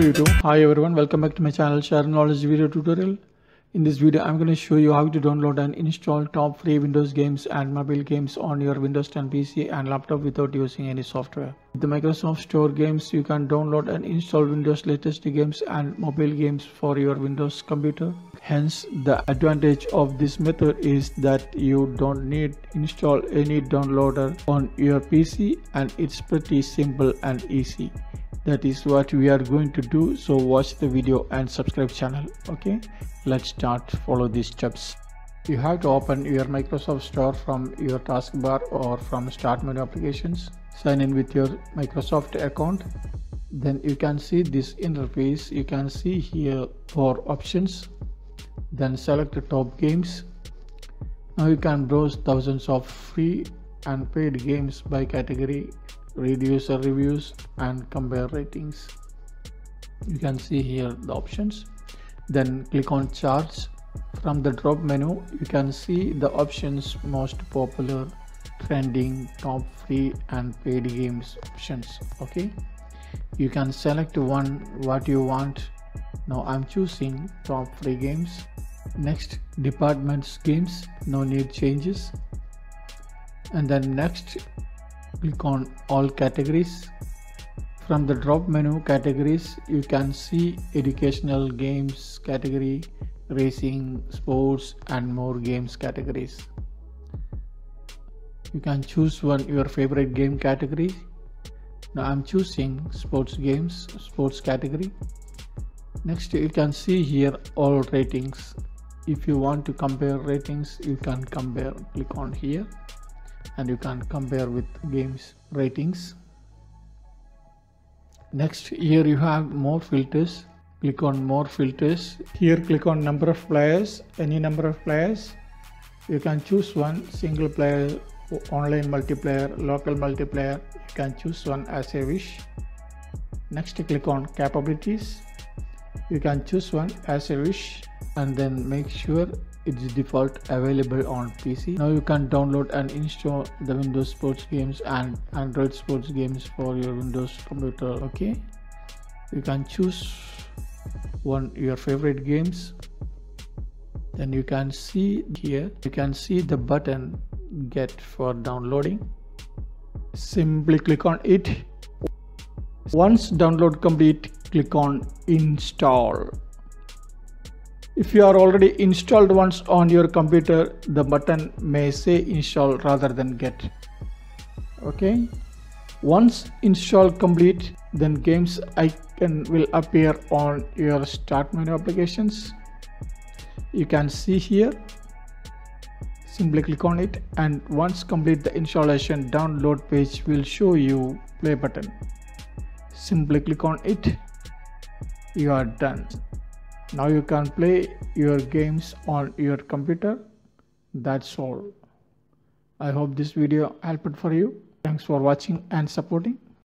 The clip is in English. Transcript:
Hello YouTube. Hi everyone. Welcome back to my channel Share Knowledge video tutorial. In this video, I'm going to show you how to download and install top free Windows games and mobile games on your Windows 10 PC and laptop without using any software. With the Microsoft Store games, you can download and install Windows latest games and mobile games for your Windows computer. Hence, the advantage of this method is that you don't need install any downloader on your PC and it's pretty simple and easy that is what we are going to do. So watch the video and subscribe channel. Okay? Let's start. Follow these steps. You have to open your microsoft store from your taskbar or from start menu applications. Sign in with your microsoft account. Then you can see this interface. You can see here four options. Then select the top games. Now you can browse thousands of free and paid games by category read user reviews and compare ratings. You can see here the options. Then click on charts. From the drop menu you can see the options most popular trending top free and paid games options. Okay? You can select one what you want. Now i'm choosing top free games. Next departments games. No need changes. And then next click on all categories. From the drop menu categories you can see educational games category racing sports and more games categories. You can choose one your favorite game category. Now i'm choosing sports games sports category. Next you can see here all ratings. If you want to compare ratings you can compare click on here and you can compare with games ratings. Next here you have more filters. Click on more filters. Here click on number of players any number of players. You can choose one single player online multiplayer local multiplayer. You can choose one as a wish. Next click on capabilities. You can choose one as a wish and then make sure it's default available on PC. Now you can download and install the Windows sports games and Android sports games for your Windows computer. Okay, you can choose one your favorite games. Then you can see here you can see the button get for downloading. Simply click on it. Once download complete, click on install. If you are already installed once on your computer, the button may say install rather than get. Okay. Once install complete, then games icon will appear on your start menu applications. You can see here. Simply click on it and once complete the installation download page will show you play button. Simply click on it. You are done now you can play your games on your computer. That's all. I hope this video helped for you. Thanks for watching and supporting